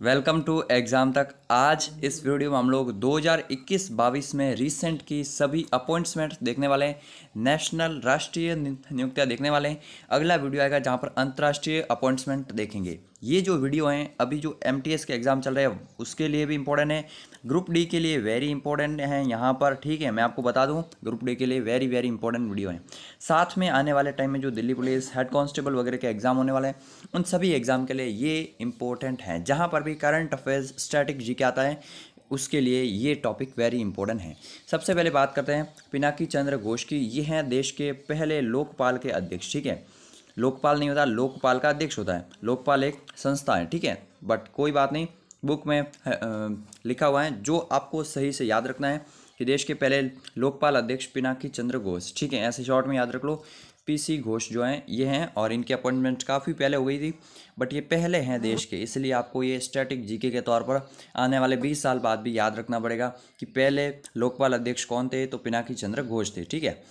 Welcome to exam तक। आज इस वीडियो में हम लोग 2021-22 में रिसेंट की सभी अपॉइंटमेंट देखने वाले हैं। नेशनल राष्ट्रीय नियुक्तियाँ देखने वाले हैं। अगला वीडियो आएगा जहाँ पर अंतर्राष्ट्रीय अपॉइंटमेंट देखेंगे। ये जो वीडियो हैं, अभी जो एमटीएस के एग्ज़ाम चल रहे हैं, उसके लिए भी इंपॉर्टेंट है। ग्रुप डी के लिए वेरी इंपॉर्टेंट है यहाँ पर, ठीक है, मैं आपको बता दूँ ग्रुप डी के लिए वेरी वेरी इंपॉर्टेंट वीडियो है। साथ में आने वाले टाइम में जो दिल्ली पुलिस हेड कांस्टेबल वगैरह के एग्ज़ाम होने वाले हैं, उन सभी एग्ज़ाम के लिए ये इंपॉर्टेंट हैं। जहाँ पर भी करंट अफेयर्स स्टैटिक जी के आता है, उसके लिए ये टॉपिक वेरी इंपॉर्टेंट है। सबसे पहले बात करते हैं, पिनाकी चंद्र घोष की। ये हैं देश के पहले लोकपाल के अध्यक्ष, ठीक है? लोकपाल नहीं होता, लोकपाल का अध्यक्ष होता है। लोकपाल एक संस्था है, ठीक है? बट कोई बात नहीं बुक में लिखा हुआ है, जो आपको सही से याद रखना है कि देश के पहले लोकपाल अध्यक्ष पिनाकी चंद्र घोष, ठीक है? ऐसे शॉर्ट में याद रख लो। पीसी घोष जो हैं, ये हैं और इनकी अपॉइंटमेंट काफ़ी पहले हो गई थी, बट ये पहले हैं देश के, इसलिए आपको ये स्टैटिक जीके के तौर पर आने वाले 20 साल बाद भी याद रखना पड़ेगा कि पहले लोकपाल अध्यक्ष कौन थे तो पिनाकी चंद्र घोष थे, ठीक है?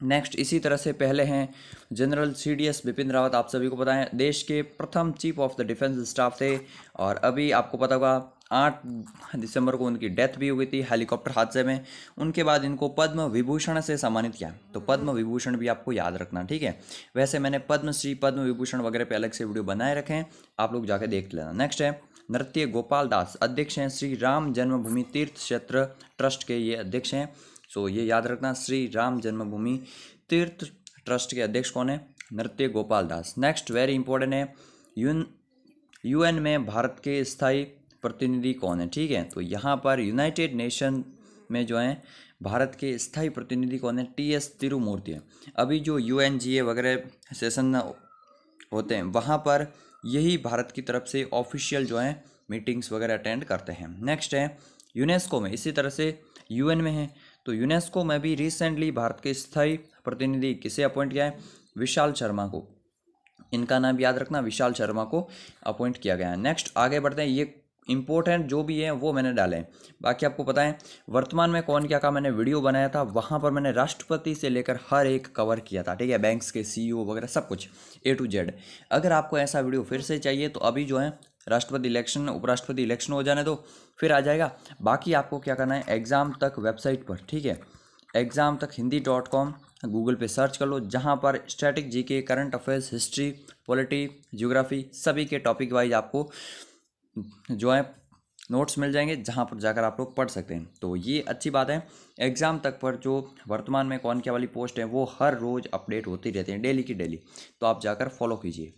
नेक्स्ट इसी तरह से पहले हैं general C D S Bipin Rawat, आप सभी को पता है, देश के प्रथम chief of the defence staff थे और अभी आपको पता होगा आठ दिसंबर को उनकी डेथ भी हुई थी हेलीकॉप्टर हादसे में। उनके बाद इनको पद्म विभूषण से सम्मानित किया। तो पद्म विभूषण भी आपको याद रखना, ठीक है? वैसे मैंने पद्मश्री पद्म विभूषण वगैरह पे अलग से वीडियो बनाए रखे आप लोग जाके देख लेना। नेक्स्ट है, नृत्य गोपाल दास, अध्यक्ष हैं श्री राम जन्मभूमि तीर्थ क्षेत्र ट्रस्ट के ये अध्यक्ष हैं। सो ये याद रखना, श्री राम जन्मभूमि तीर्थ ट्रस्ट के अध्यक्ष कौन है? Nritya Gopal Das. Next very important है यून यूएन में भारत के स्थायी प्रतिनिधि कौन है? ठीक है तो यहाँ पर यूनाइटेड नेशन में जो है, भारत के स्थायी प्रतिनिधि कौन है? टी एस तिरुमूर्ति है। अभी जो यू एन जी ए वगैरह सेशन होते हैं, वहाँ पर यही भारत की तरफ़ से ऑफिशियल जो है मीटिंग्स वगैरह अटेंड करते हैं। नेक्स्ट है यूनेस्को में, इसी तरह से यूएन में है। तो यूनेस्को में भी रिसेंटली भारत के स्थायी प्रतिनिधि किसे अपॉइंट किया है? विशाल शर्मा को। इनका नाम याद रखना, विशाल शर्मा को अपॉइंट किया गया है। नेक्स्ट आगे बढ़ते हैं। ये इंपॉर्टेंट जो भी है, वो मैंने डाले हैं। बाकी आपको पता है, वर्तमान में कौन क्या का मैंने वीडियो बनाया था, वहाँ पर मैंने राष्ट्रपति से लेकर हर एक कवर किया था, ठीक है? बैंक्स के सीईओ वगैरह सब कुछ ए टू जेड अगर आपको ऐसा वीडियो फिर से चाहिए तो अभी जो है, राष्ट्रपति इलेक्शन उपराष्ट्रपति इलेक्शन हो जाने दो, फिर आ जाएगा। बाकी आपको क्या करना है एग्ज़ाम तक वेबसाइट पर, ठीक है? एग्ज़ाम तक हिंदी डॉट कॉम गूगल पे सर्च कर लो, जहाँ पर static G K current affairs history polity geography सभी के टॉपिक वाइज आपको जो है नोट्स मिल जाएँगे जहाँ पर जाकर आप लोग पढ़ सकते हैं। तो ये अच्छी बात है। एग्ज़ाम तक पर जो वर्तमान में कौन क्या वाली पोस्ट है, वो हर रोज़ अपडेट होती रहती है डेली की डेली तो आप जाकर फॉलो कीजिए।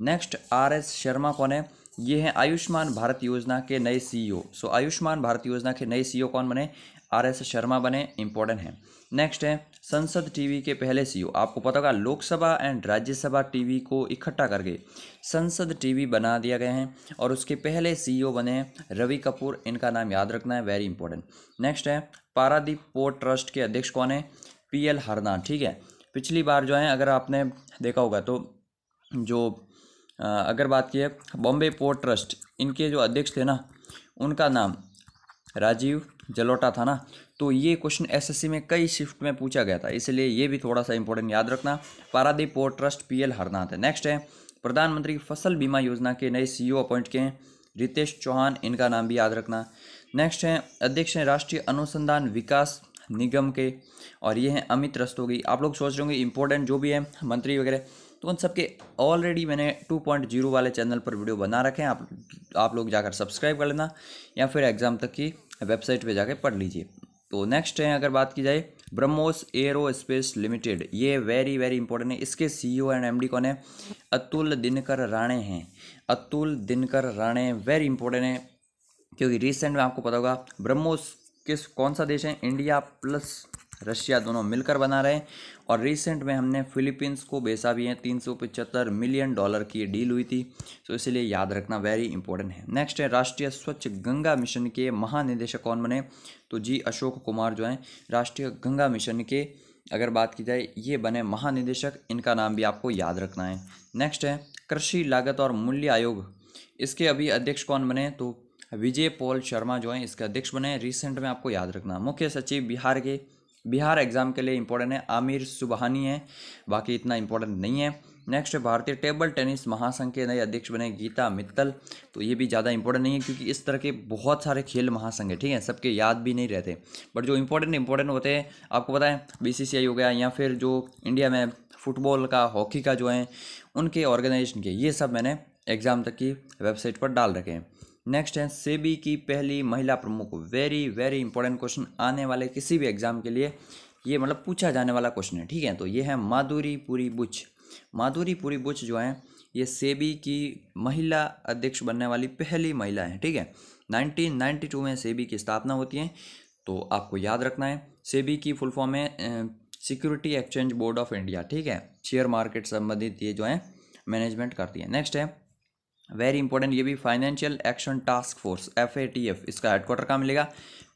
नेक्स्ट आर एस शर्मा कौन है? ये हैं आयुष्मान भारत योजना के नए सीईओ सो आयुष्मान भारत योजना के नए सीईओ कौन बने? आर एस शर्मा बने इंपॉर्टेंट हैं। नेक्स्ट है, संसद टीवी के पहले सीईओ। आपको पता होगा, लोकसभा एंड राज्यसभा टीवी को इकट्ठा करके संसद टीवी बना दिया गया है और उसके पहले सीईओ बने रवि कपूर। इनका नाम याद रखना है वेरी इंपॉर्टेंट नेक्स्ट है, पारादीप पोर्ट ट्रस्ट के अध्यक्ष कौन है? पी एल हरना ठीक है? पिछली बार जो है, अगर आपने देखा होगा तो जो अगर बात की है, बॉम्बे पोर्ट ट्रस्ट, इनके जो अध्यक्ष थे ना, उनका नाम राजीव जलोटा था ना? तो ये क्वेश्चन एसएससी में कई शिफ्ट में पूछा गया था, इसलिए ये भी थोड़ा सा इंपॉर्टेंट याद रखना। Paradip port trust P L Harnath है। नेक्स्ट है, प्रधानमंत्री फ़सल बीमा योजना के नए सीईओ अपॉइंट किए हैं। रितेश चौहान, इनका नाम भी याद रखना। नेक्स्ट है, अध्यक्ष हैं राष्ट्रीय अनुसंधान विकास निगम के, और ये हैं अमित रस्तोगी। आप लोग सोच रहे होंगे इंपॉर्टेंट जो भी है, मंत्री वगैरह। तो उन सबके ऑलरेडी मैंने टू पॉइंट ज़ीरो वाले चैनल पर वीडियो बना रखे हैं। आप आप लोग जाकर सब्सक्राइब कर लेना या फिर एग्ज़ाम तक की वेबसाइट पे जाकर पढ़ लीजिए। तो नेक्स्ट है, अगर बात की जाए ब्रह्मोस एरो स्पेस लिमिटेड ये वेरी वेरी इंपॉर्टेंट है। इसके सीईओ एंड एमडी कौन है? अतुल दिनकर राणे हैं। अतुल दिनकर राणे वेरी इंपॉर्टेंट है, क्योंकि रिसेंट में आपको पता होगा ब्रह्मोस किस, कौन सा देश है? इंडिया प्लस रशिया दोनों मिलकर बना रहे हैं और रिसेंट में हमने फिलीपींस को बेचा भी है, तीन सौ पचहत्तर मिलियन डॉलर की डील हुई थी। तो इसलिए याद रखना वेरी इंपॉर्टेंट है। नेक्स्ट है, राष्ट्रीय स्वच्छ गंगा मिशन के महानिदेशक कौन बने? तो जी, अशोक कुमार जो हैं, राष्ट्रीय गंगा मिशन के अगर बात की जाए, ये बने महानिदेशक, इनका नाम भी आपको याद रखना है। नेक्स्ट है, कृषि लागत और मूल्य आयोग। इसके अभी अध्यक्ष कौन बने? तो विजय पॉल शर्मा जो हैं, इसके अध्यक्ष बने रिसेंट में आपको याद रखना। मुख्य सचिव बिहार के बिहार एग्ज़ाम के लिए इंपॉर्टेंट है। आमिर सुबहानी है। बाकी इतना इंपॉर्टेंट नहीं है। नेक्स्ट भारतीय टेबल टेनिस महासंघ के नए अध्यक्ष बने गीता मित्तल। तो ये भी ज़्यादा इंपॉर्टेंट नहीं है, क्योंकि इस तरह के बहुत सारे खेल महासंघ है, ठीक है? सबके याद भी नहीं रहते। बट जो इंपॉर्टेंट इंपॉर्टेंट होते हैं, आपको पता है बीसीसीआई हो गया, या फिर जो इंडिया में फुटबॉल का हॉकी का जो है, उनके ऑर्गेनाइजेशन के, ये सब मैंने एग्ज़ाम तक की वेबसाइट पर डाल रखे हैं। नेक्स्ट है सेबी की पहली महिला प्रमुख। वेरी वेरी इंपॉर्टेंट क्वेश्चन आने वाले किसी भी एग्ज़ाम के लिए ये मतलब पूछा जाने वाला क्वेश्चन है, ठीक है? तो ये है माधुरी पुरी बुच माधुरी पुरी बुच जो है, ये सेबी की महिला अध्यक्ष बनने वाली पहली महिला है, ठीक है? 1992 में सेबी की स्थापना होती है। तो आपको याद रखना है सेबी की फुल फॉर्म है security exchange board of India ठीक है? शेयर मार्केट संबंधित ये जो है मैनेजमेंट करती है। नेक्स्ट है वेरी इंपॉर्टेंट ये भी financial action task force F A T F इसका हेडक्वार्टर कहाँ मिलेगा?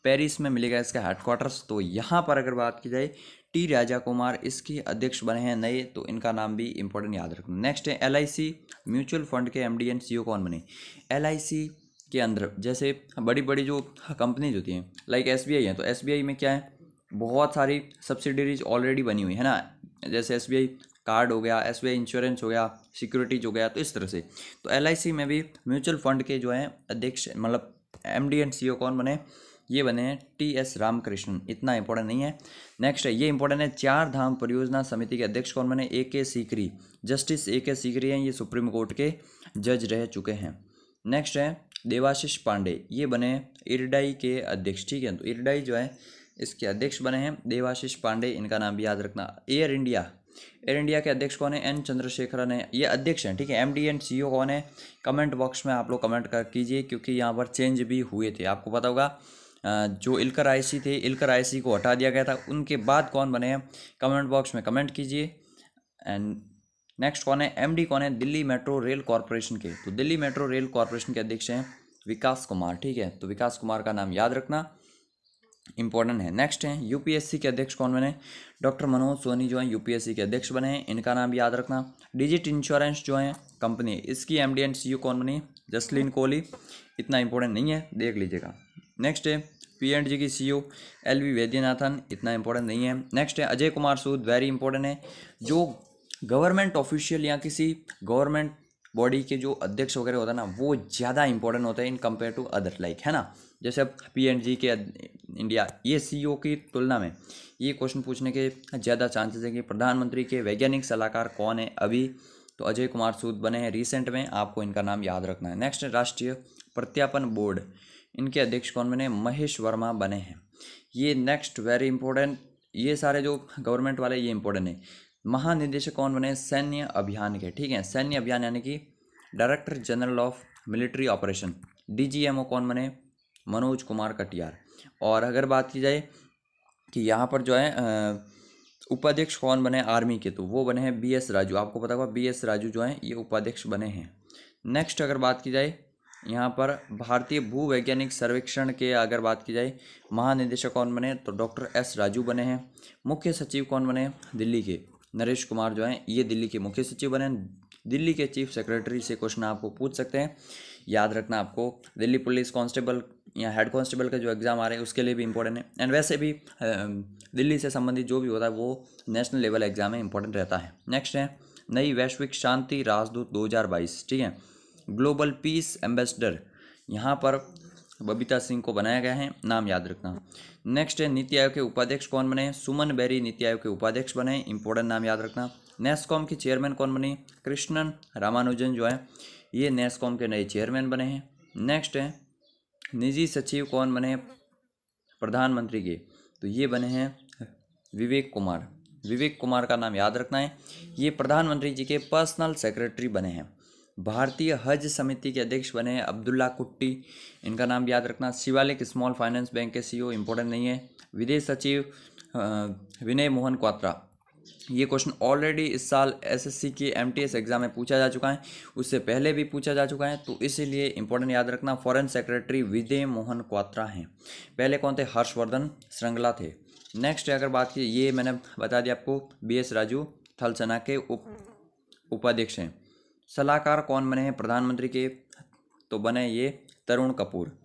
पेरिस में मिलेगा इसका हेडक्वार्टर्स तो यहाँ पर अगर बात की जाए टी राजा कुमार इसके अध्यक्ष बने हैं नए तो इनका नाम भी इंपॉर्टेंट याद रखना। नेक्स्ट है L I C mutual fund के एम डी एंड सी ओ कौन बने? एल आई सी के अंदर, जैसे बड़ी बड़ी जो कंपनीज़ होती हैं लाइक एस बी आई है तो एस बी आई में क्या है? बहुत सारी सब्सिडरीज ऑलरेडी बनी हुई है ना? जैसे SBI कार्ड हो गया एस इंश्योरेंस हो गया सिक्योरिटीज हो गया तो इस तरह से। तो एलआईसी में भी म्यूचुअल फंड के जो हैं, अध्यक्ष मतलब एम डी एंड सी कौन बने? ये बने हैं टी एस रामकृष्णन। इतना इंपॉर्टेंट नहीं है। नेक्स्ट है, ये इंपॉर्टेंट है, चार धाम परियोजना समिति के अध्यक्ष कौन बने? ए के सीकरी जस्टिस ए के सीकरी हैं, ये सुप्रीम कोर्ट के जज रह चुके हैं। नेक्स्ट है देवाशीष पांडे ये बने इरडाई के अध्यक्ष, ठीक है? तो इरडाई जो है, इसके अध्यक्ष बने हैं देवाशीष पांडे इनका नाम भी याद रखना। एयर इंडिया एयर इंडिया के अध्यक्ष कौन है? एन चंद्रशेखरन है। ये अध्यक्ष हैं, ठीक है? एम डी एंड सी कौन है? कमेंट बॉक्स में आप लोग कमेंट कर कीजिए, क्योंकि यहाँ पर चेंज भी हुए थे। आपको पता होगा जो इलकर आईसी थे, इलकर आईसी को हटा दिया गया था। उनके बाद कौन बने हैं? कमेंट बॉक्स में कमेंट कीजिए। एंड नेक्स्ट कौन है? एमडी कौन है? दिल्ली मेट्रो रेल कॉरपोरेशन के। तो दिल्ली मेट्रो रेल कॉरपोरेशन के अध्यक्ष हैं विकास कुमार, ठीक है? तो विकास कुमार का नाम याद रखना। इंपॉर्टेंट है। नेक्स्ट है यूपीएससी के अध्यक्ष कौन बने? डॉक्टर मनोज सोनी जो है यूपीएससी के अध्यक्ष बने हैं। इनका नाम याद रखना। डिजिट इंश्योरेंस जो है कंपनी इसकी एम डी एंड सी कौन बनी? जसलीन कोहली इतना इंपॉर्टेंट नहीं है, देख लीजिएगा। नेक्स्ट है पी एंड जी की C O L V Vaidyanathan. इतना इंपॉर्टेंट नहीं है। नेक्स्ट है, अजय कुमार सूद वेरी इंपॉर्टेंट है। जो गवर्नमेंट ऑफिशियल या किसी गवर्नमेंट बॉडी के जो अध्यक्ष वगैरह होता है ना, वो ज़्यादा इंपॉर्टेंट होता है in compare to other like है ना? जैसे अब पी एंड जी के इंडिया ये सी ओ की तुलना में ये क्वेश्चन पूछने के ज़्यादा चांसेस हैं कि प्रधानमंत्री के वैज्ञानिक सलाहकार कौन है अभी? तो अजय कुमार सूद बने हैं रिसेंट में, आपको इनका नाम याद रखना है। नेक्स्ट राष्ट्रीय प्रत्यापन बोर्ड। इनके अध्यक्ष कौन बने? महेश वर्मा बने हैं। ये नेक्स्ट वेरी इंपॉर्टेंट ये सारे जो गवर्नमेंट वाले, ये इंपॉर्टेंट है। महानिदेशक कौन बने? सैन्य अभियान के, ठीक है? सैन्य अभियान यानी कि director general of military operation DGMO कौन बने? मनोज कुमार कटियार। और अगर बात की जाए कि यहाँ पर जो है उपाध्यक्ष कौन बने आर्मी के। तो वो बने हैं बी एस राजू। आपको पता होगा बी एस राजू जो हैं, ये उपाध्यक्ष बने हैं। नेक्स्ट अगर बात की जाए, यहाँ पर भारतीय भूवैज्ञानिक सर्वेक्षण के अगर बात की जाए, महानिदेशक कौन बने तो डॉक्टर एस राजू बने हैं। मुख्य सचिव कौन बने दिल्ली के। नरेश कुमार जो हैं, ये दिल्ली के मुख्य सचिव बने दिल्ली के चीफ सेक्रेटरी से क्वेश्चन आपको पूछ सकते हैं। याद रखना आपको, दिल्ली पुलिस कांस्टेबल या हेड कांस्टेबल का जो एग्ज़ाम आ रहे हैं, उसके लिए भी इंपॉर्टेंट है। एंड वैसे भी दिल्ली से संबंधित जो भी होता है, वो नेशनल लेवल एग्ज़ाम में इंपॉर्टेंट रहता है। नेक्स्ट है, नई वैश्विक शांति राजदूत 2022 ठीक है? ग्लोबल पीस एम्बेसडर यहाँ पर बबीता सिंह को बनाया गया है, नाम याद रखना। नेक्स्ट है, नीति आयोग के उपाध्यक्ष कौन बने? सुमन बेरी नीति आयोग के उपाध्यक्ष बने इंपॉर्टेंट नाम याद रखना। नेस्कॉम के चेयरमैन कौन बने? कृष्णन रामानुजन जो है, ये नेस्कॉम के नए चेयरमैन बने हैं। नेक्स्ट है, निजी सचिव कौन बने प्रधानमंत्री के। तो ये बने हैं विवेक कुमार। विवेक कुमार का नाम याद रखना है। ये प्रधानमंत्री जी के पर्सनल सेक्रेटरी बने हैं। भारतीय हज समिति के अध्यक्ष बने हैं अब्दुल्ला कुट्टी। इनका नाम याद रखना। शिवालिक स्मॉल फाइनेंस बैंक के सीईओ, इंपॉर्टेंट नहीं है। विदेश सचिव विनय मोहन क्वात्रा। ये क्वेश्चन ऑलरेडी इस साल एसएससी के एमटीएस एग्ज़ाम में पूछा जा चुका है। उससे पहले भी पूछा जा चुका है तो इसीलिए इंपॉर्टेंट याद रखना फॉरेन सेक्रेटरी विजय मोहन क्वात्रा हैं। पहले कौन थे? हर्षवर्धन श्रृंगला थे। नेक्स्ट अगर बात की, ये मैंने बता दिया आपको बी एस राजू थल सेना के उप, उपाध्यक्ष हैं। सलाहकार कौन बने हैं? प्रधानमंत्री के तो बने ये तरुण कपूर।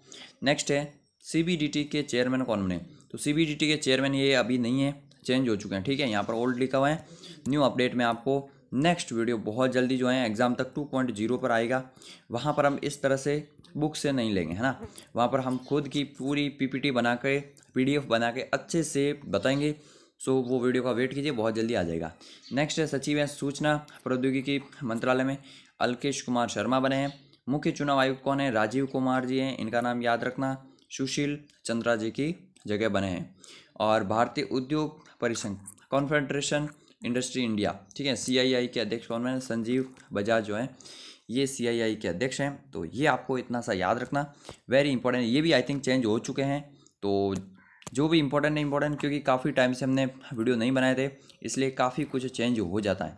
नेक्स्ट है सीबीडीटी के चेयरमैन कौन बने? तो सीबीडीटी के चेयरमैन ये अभी नहीं है। चेंज हो चुके हैं। ठीक है, यहाँ पर ओल्ड लिखा हुआ है। न्यू अपडेट में आपको नेक्स्ट वीडियो बहुत जल्दी जो है एग्ज़ाम तक टू पॉइंट ज़ीरो पर आएगा। वहाँ पर हम इस तरह से बुक से नहीं लेंगे, है ना? वहाँ पर हम खुद की पूरी पीपीटी बना के पीडीएफ बना के अच्छे से बताएँगे। सो वो वीडियो का वेट कीजिए, बहुत जल्दी आ जाएगा। नेक्स्ट है सचिव हैं सूचना प्रौद्योगिकी मंत्रालय में अलकेश कुमार शर्मा बने हैं। मुख्य चुनाव आयुक्त कौन है? राजीव कुमार जी हैं, इनका नाम याद रखना। सुशील चंद्रा जी की जगह बने हैं। और भारतीय उद्योग परिसंघ, कॉन्फेडरेशन इंडस्ट्री इंडिया, ठीक है? सीआईआई के अध्यक्ष कौन है? संजीव बजाज जो है, ये सीआईआई के अध्यक्ष हैं। तो ये आपको इतना सा याद रखना। वेरी इंपॉर्टेंट ये भी आई थिंक चेंज हो चुके हैं। तो जो भी इंपॉर्टेंट है इंपॉर्टेंट क्योंकि काफ़ी टाइम से हमने वीडियो नहीं बनाए थे, इसलिए काफ़ी कुछ चेंज हो जाता है।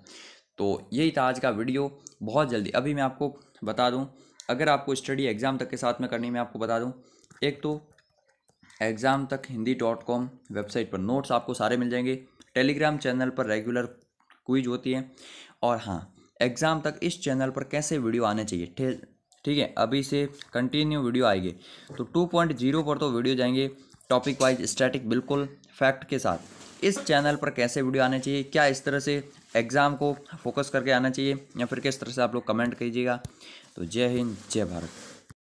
तो यही था आज का वीडियो बहुत जल्दी, अभी मैं आपको बता दूँ, अगर आपको स्टडी एग्ज़ाम तक के साथ में करनी मैं आपको बता दूँ। एक तो एग्ज़ाम तक हिंदी डॉट कॉम वेबसाइट पर नोट्स आपको सारे मिल जाएँगे। टेलीग्राम चैनल पर रेगुलर क्विज होती है। और हाँ एग्ज़ाम तक इस चैनल पर कैसे वीडियो आने चाहिए ठीक है, अभी से कंटिन्यू वीडियो आएगी। तो टू पॉइंट ज़ीरो पर तो वीडियो जाएँगे टॉपिक वाइज स्टैटिक बिल्कुल फैक्ट के साथ। इस चैनल पर कैसे वीडियो आने चाहिए, क्या इस तरह से एग्ज़ाम को फोकस करके आना चाहिए, या फिर किस तरह से आप लोग कमेंट कीजिएगा। तो जय हिंद, जय भारत।